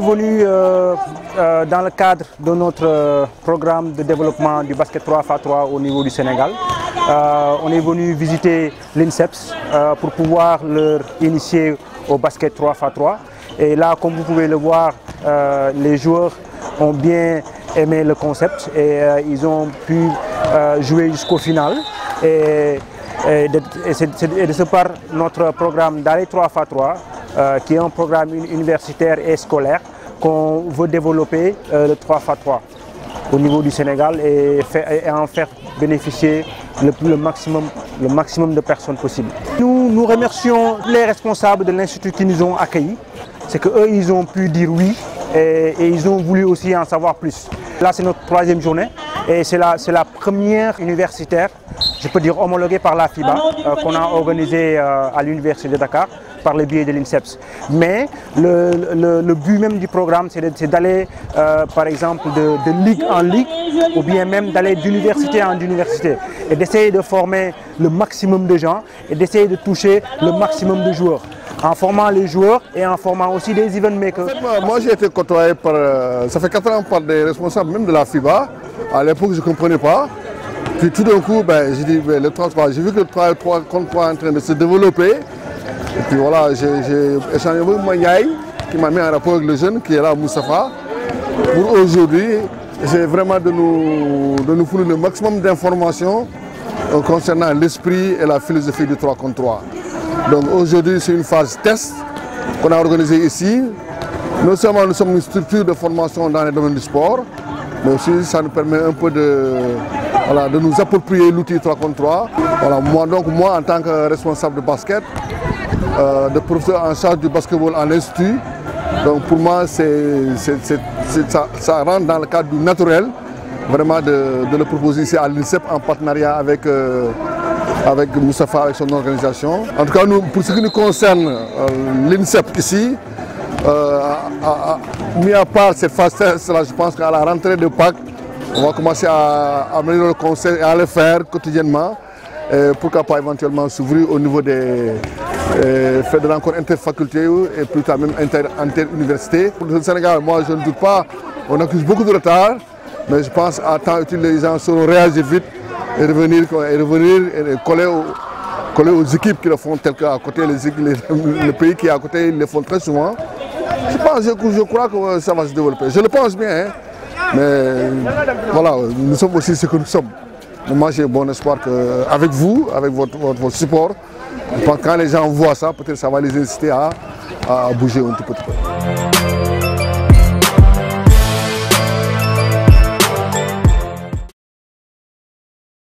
Venu euh, euh, dans le cadre de notre euh, programme de développement du basket 3x3 au niveau du Sénégal. on est venu visiter l'INSEPS pour pouvoir leur initier au basket 3x3. Et là, comme vous pouvez le voir, les joueurs ont bien aimé le concept et ils ont pu jouer jusqu'au final. Et, et de ce par notre programme d'aller 3x3 euh, qui est un programme universitaire et scolaire qu'on veut développer euh, le 3x3 au niveau du Sénégal et, en faire bénéficier le, maximum, le maximum de personnes possible. Nous, nous remercions les responsables de l'Institut qui nous ont accueillis. C'est qu'eux, ils ont pu dire oui et, ils ont voulu aussi en savoir plus. Là, c'est notre troisième journée et c'est la, la première universitaire, je peux dire homologuée par la FIBA, euh, qu'on a organisée à l'Université de Dakar par le biais de l'INSEPS. Mais le, but même du programme, c'est d'aller, euh, par exemple, de, ligue en ligue, ou bien même d'aller d'université en université, et d'essayer de former le maximum de gens, et d'essayer de toucher le maximum de joueurs en formant les joueurs et en formant aussi des event makers. moi, j'ai été côtoyé par, euh, ça fait 4 ans par des responsables même de la FIBA. À l'époque, je ne comprenais pas. Puis tout d'un coup, ben, j'ai ben, le j'ai vu que le 3 contre 3 est en train de se développer. Et puis voilà, j'ai échangé avec Maniaï qui m'a mis en rapport avec le jeune qui est là, Moustapha. Pour aujourd'hui, c'est vraiment de nous, de nous fournir le maximum d'informations euh, concernant l'esprit et la philosophie du 3 contre 3. Donc aujourd'hui, c'est une phase test qu'on a organisée ici. Non seulement nous sommes une structure de formation dans les domaines du sport, mais aussi ça nous permet un peu de, de nous approprier l'outil 3 contre 3. Voilà, moi, donc, moi, en tant que responsable de basket, euh, de professeur en charge du basketball en institut. Donc pour moi, ça, rentre dans le cadre du naturel, vraiment de, le proposer ici à l'INSEP en partenariat avec, euh, avec Moustapha, avec son organisation. En tout cas, nous, pour ce qui nous concerne, euh, l'INSEP ici, mis à part cette phase là, je pense qu'à la rentrée de Pâques, on va commencer à amener le conseil et à le faire quotidiennement. pourquoi pas éventuellement s'ouvrir au niveau des, fait de rencontres interfacultés et plus tard même inter-universités. Pour le Sénégal, moi je ne doute pas, on accuse beaucoup de retard, mais je pense à temps utile les gens sauront réagir vite et revenir, et revenir et coller, aux équipes qui le font tel qu'à côté, les, les, pays qui à côté ils le font très souvent. Je pense, je, crois que ça va se développer. Je le pense bien, hein. Mais voilà, nous sommes aussi ce que nous sommes. Moi j'ai bon espoir qu'avec vous, avec votre, votre support, quand les gens voient ça, peut-être ça va les inciter à, à bouger un petit peu.